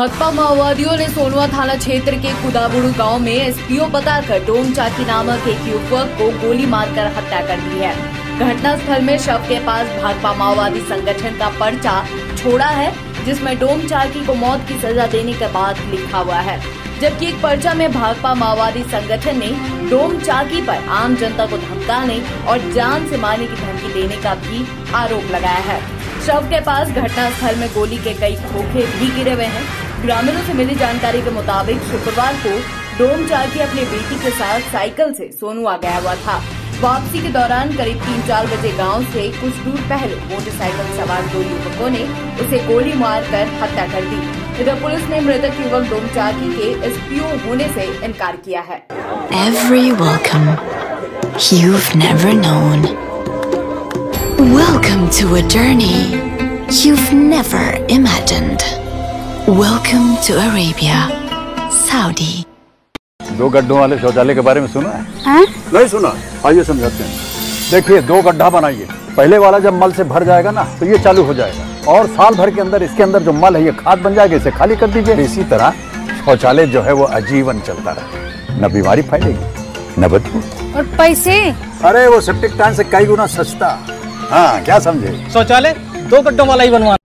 भाकपा माओवादियों ने सोनवा थाना क्षेत्र के कुदाबुड़ू गाँव में एसपीओ बताकर डोम चाकी नामक एक युवक को गोली मारकर हत्या कर दी है। घटना स्थल में शव के पास भाकपा माओवादी संगठन का पर्चा छोड़ा है, जिसमें डोम चाकी को मौत की सजा देने के बाद लिखा हुआ है। जबकि एक पर्चा में भाकपा माओवादी संगठन ने डोम चाकी पर आम जनता को धमकाने और जान से मारने की धमकी देने का भी आरोप लगाया है। शव के पास घटना स्थल में गोली के कई खोखे भी गिरे हुए हैं। ग्रामीणों से मिली जानकारी के मुताबिक शुक्रवार को डोम चाकी अपनी बेटी के साथ साइकिल से सोनुआ गया हुआ था। वापसी के दौरान करीब तीन चार बजे गाँव से कुछ दूर पहले मोटरसाइकिल सवार दो युवकों ने उसे गोली मारकर हत्या कर दी। इधर पुलिस ने मृतक युवक डोम चाकी के एसपीओ होने से इनकार किया है। Never known. Welcome to a journey you've never imagined. Welcome to Arabia, Saudi. दो गड्ढों वाले शौचालय के बारे में सुना है? हाँ? नहीं सुना। आइए समझाते हैं। देखिए दो गड्ढा बनाइए। पहले वाला जब मल से भर जाएगा ना तो ये चालू हो जाएगा। और साल भर के अंदर इसके अंदर जो मल है ये खाद बन जाएगा इसे खाली कर दीजिए। इसी तरह शौचालय जो है वो आजीवन चलता रहे। न बीमारी फैलेगी न बदबू। और पैसे? अरे वो सेप्टिक टैंक से कई गुना सस्ता। हाँ क्या समझे शौचालय दो गड्ढों वाला ही बनवाना.